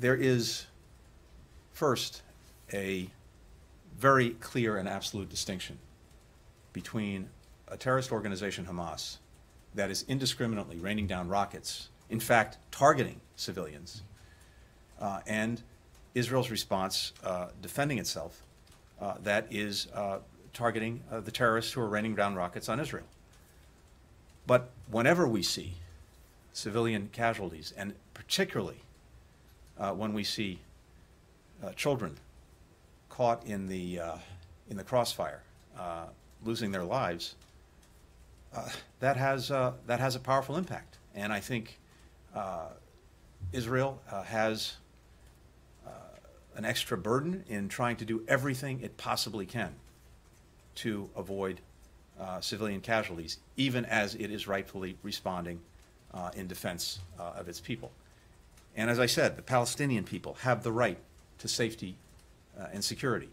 there is, first, a very clear and absolute distinction between a terrorist organization, Hamas, that is indiscriminately raining down rockets, in fact, targeting civilians, uh, and Israel's response, uh, defending itself, uh, that is uh, targeting uh, the terrorists who are raining down rockets on Israel. But whenever we see civilian casualties, and particularly uh, when we see uh, children caught in the, uh, in the crossfire, uh, losing their lives, uh, that, has, that has a powerful impact. And I think Israel has an extra burden in trying to do everything it possibly can to avoid uh, civilian casualties, even as it is rightfully responding uh, in defense uh, of its people. And as I said, the Palestinian people have the right to safety uh, and security.